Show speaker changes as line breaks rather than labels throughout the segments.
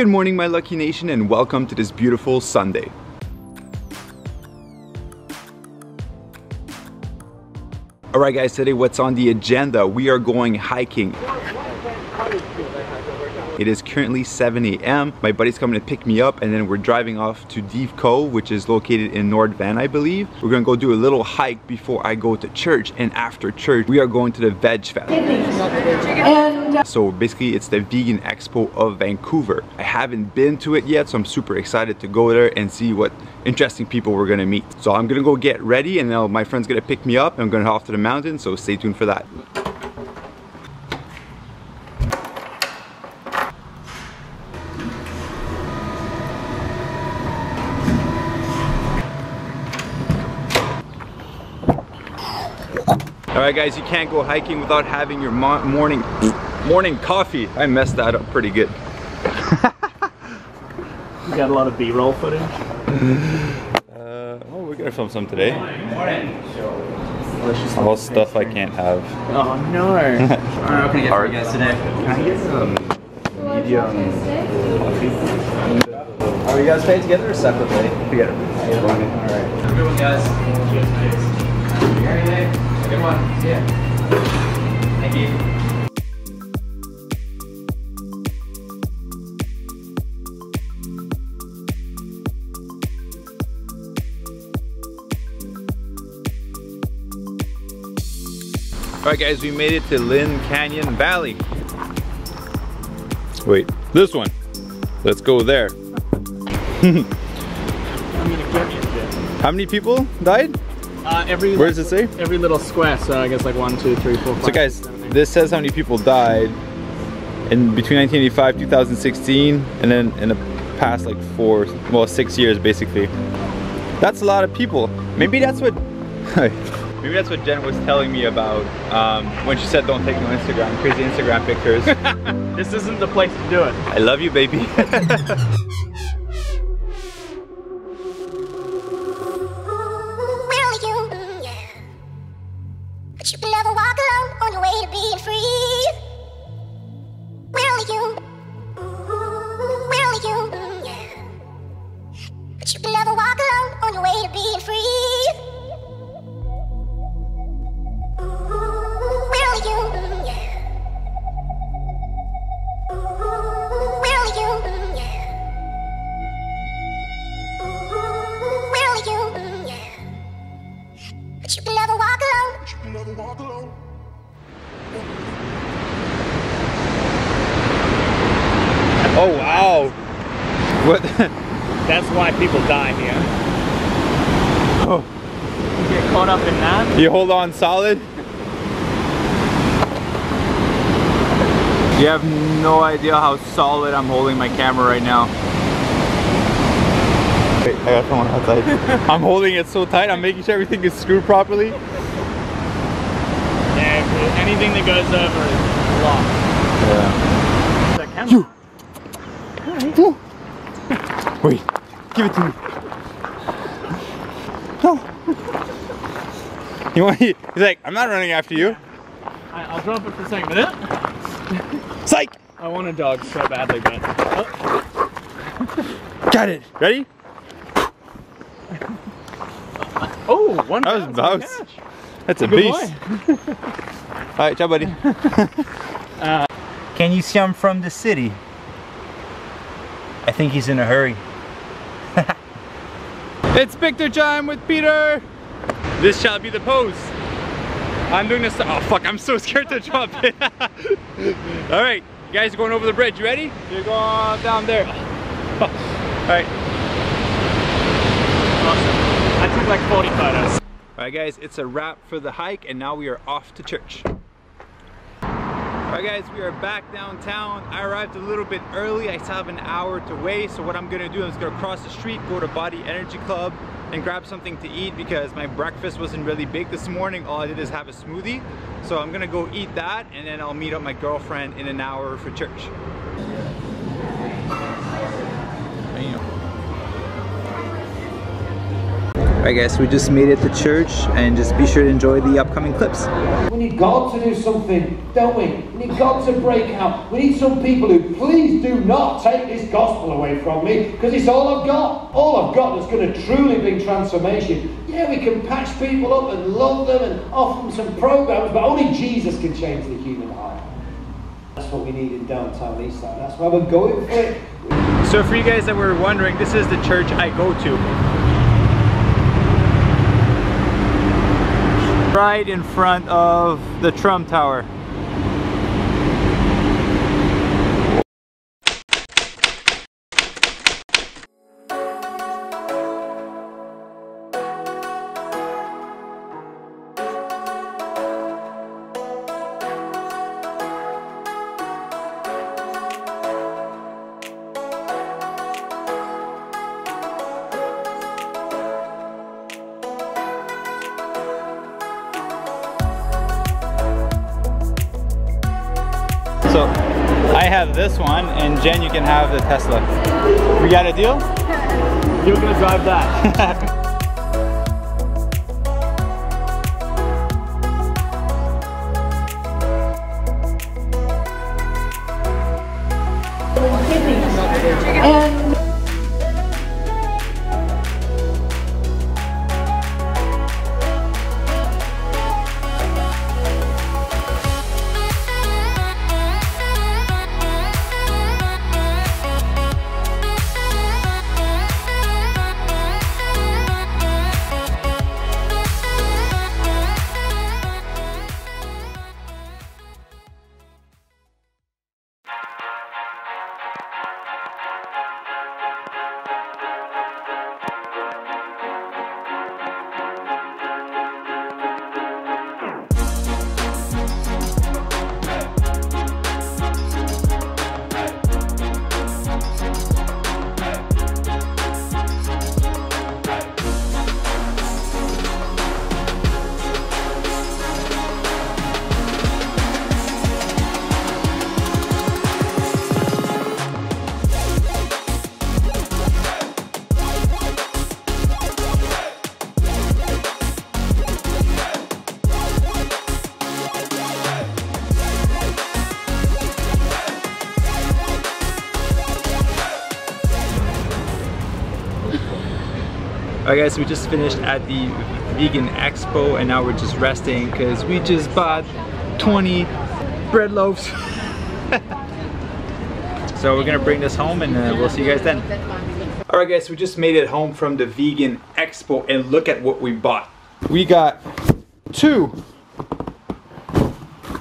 Good morning my Luckie nation and welcome to this beautiful Sunday. Alright guys, today what's on the agenda? We are going hiking. It is currently 7 a.m. My buddy's coming to pick me up and then we're driving off to Deep Cove, which is located in North Van, I believe. We're gonna go do a little hike before I go to church and after church, we are going to the Veg Fest. And uh, so basically it's the Vegan Expo of Vancouver. I haven't been to it yet, so I'm super excited to go there and see what interesting people we're gonna meet. So I'm gonna go get ready and now my friend's gonna pick me up and I'm gonna head off to the mountain, so stay tuned for that. All right guys, you can't go hiking without having your mo morning morning coffee. I messed that up pretty good.
You got a lot of B-roll footage?
Uh, oh, we're gonna film some today. Morning. All stuff I can't have.
Oh no.
Alright, what can I get for you guys today?
Can I get some medium
Are you guys paid together or separately?
Together.
Alright. Have a good one, guys. Good one. See ya. Thank you.
All right guys, we made it to Lynn Canyon Valley. Wait, this one. Let's go there.
I'm gonna get you.
How many people died?
Uh, every
Where does it say?
every little square, so I guess like one, two, three, four, five.
So guys,
six, seven, eight.
this says how many people died in between 1985 2016 and then in the past like four well six years basically that's a lot of people maybe that's what maybe that's what Jen was telling me about um, when she said don't take no Instagram crazy Instagram pictures
this isn't the place to do it.
I love you baby
But you can never walk alone on your way to being free. Will you? Yeah. Will you? Yeah. Will you? Yeah. But you can never walk alone. But you can never walk alone.
oh wow what
That's why people die here.
oh,
You get caught up in that.
you hold on solid you have no idea how solid I'm holding my camera right now Wait, I got someone outside. I'm holding it so tight, I'm making sure everything is screwed properly.
Yeah, anything that goes over is lost.
Yeah.
That camera.
Wait, give it to me. No. You want? He's like, I'm not running after you.
I, I'll drop it for a second. But
Psych.
I want a dog so badly, but oh,
Got it. Ready?
oh one
That was
bounce,
bounce.
catch.
That's a
Good
beast. All right, ciao, buddy.
Uh, Can you see I'm from the city? I think he's in a hurry.
It's picture time with Peter. This shall be the pose. I'm doing this. Oh fuck! I'm so scared to drop it. All right, you guys are going over the bridge. You ready? You're going down there. All right.
Awesome. I took like 40 photos.
All right, guys, it's a wrap for the hike, and now we are off to church. All right, guys, we are back downtown. I arrived a little bit early. I still have an hour to wait, so what I'm gonna do is gonna cross the street, go to Body Energy Club, and grab something to eat because my breakfast wasn't really big this morning. All I did is have a smoothie. So I'm gonna go eat that, and then I'll meet up my girlfriend in an hour for church. Alright Alright guys, we just made it to church and just be sure to enjoy the upcoming clips.
We need God to do something, don't we? We need God to break out. We need some people who, please do not take this gospel away from me, because it's all I've got. All I've got that's going to truly bring transformation. Yeah, we can patch people up and love them and offer them some programs, but only Jesus can change the human heart. That's what we need in downtown Eastside. That's why we're going for it.
So for you guys that were wondering, this is the church I go to. Right in front of the Trump Tower. So I have this one and Jen you can have the Tesla. We got a deal?
You're gonna drive that.
Alright guys, we just finished at the vegan expo and now we're just resting because we just bought 20 bread loaves. so we're gonna bring this home and uh, we'll see you guys then. Alright guys, we just made it home from the vegan expo and look at what we bought. We got two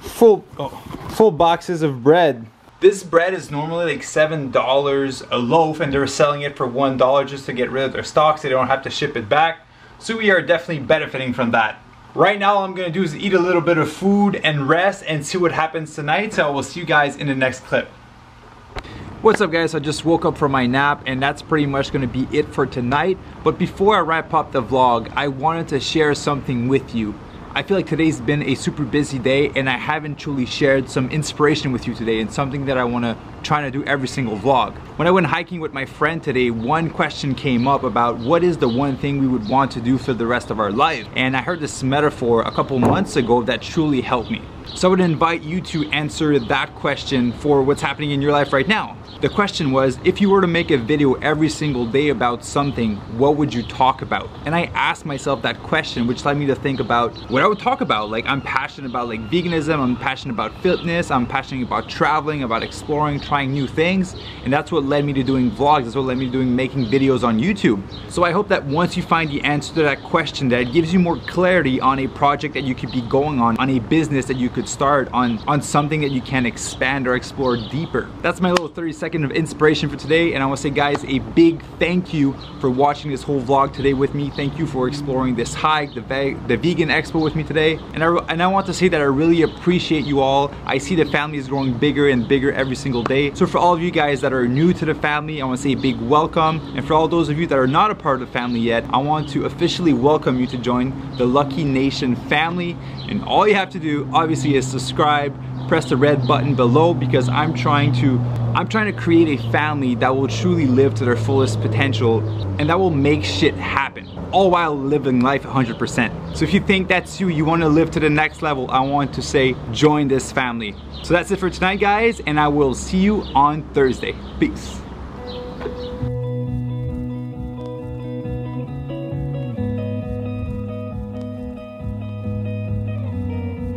full, oh, full boxes of bread. This bread is normally like $7 a loaf and they're selling it for $1 just to get rid of their stocks. They don't have to ship it back. So we are definitely benefiting from that. Right now all I'm gonna do is eat a little bit of food and rest and see what happens tonight. So I will see you guys in the next clip. What's up guys, I just woke up from my nap and that's pretty much gonna be it for tonight. But before I wrap up the vlog, I wanted to share something with you. I feel like today's been a super busy day and I haven't truly shared some inspiration with you today and something that I wanna try to do every single vlog. When I went hiking with my friend today, one question came up about what is the one thing we would want to do for the rest of our life. And I heard this metaphor a couple months ago that truly helped me. So I would invite you to answer that question for what's happening in your life right now. The question was, if you were to make a video every single day about something, what would you talk about? And I asked myself that question, which led me to think about what I would talk about. Like I'm passionate about like veganism, I'm passionate about fitness, I'm passionate about traveling, about exploring, trying new things. And that's what led me to doing vlogs, that's what led me to doing making videos on YouTube. So I hope that once you find the answer to that question, that it gives you more clarity on a project that you could be going on, on a business that you could start, on, on something that you can expand or explore deeper. That's my little 30 second of inspiration for today and I want to say guys a big thank you for watching this whole vlog today with me. Thank you for exploring this hike, the, the vegan expo with me today. And I, and I want to say that I really appreciate you all. I see the family is growing bigger and bigger every single day. So for all of you guys that are new to the family, I want to say a big welcome. And for all those of you that are not a part of the family yet, I want to officially welcome you to join the Luckie Nation family. And all you have to do obviously is subscribe, press the red button below because I'm trying to I'm trying to create a family that will truly live to their fullest potential and that will make shit happen all while living life 100%. So if you think that's you, you want to live to the next level, I want to say join this family. So that's it for tonight guys and I will see you on Thursday. Peace.